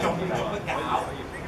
中不搞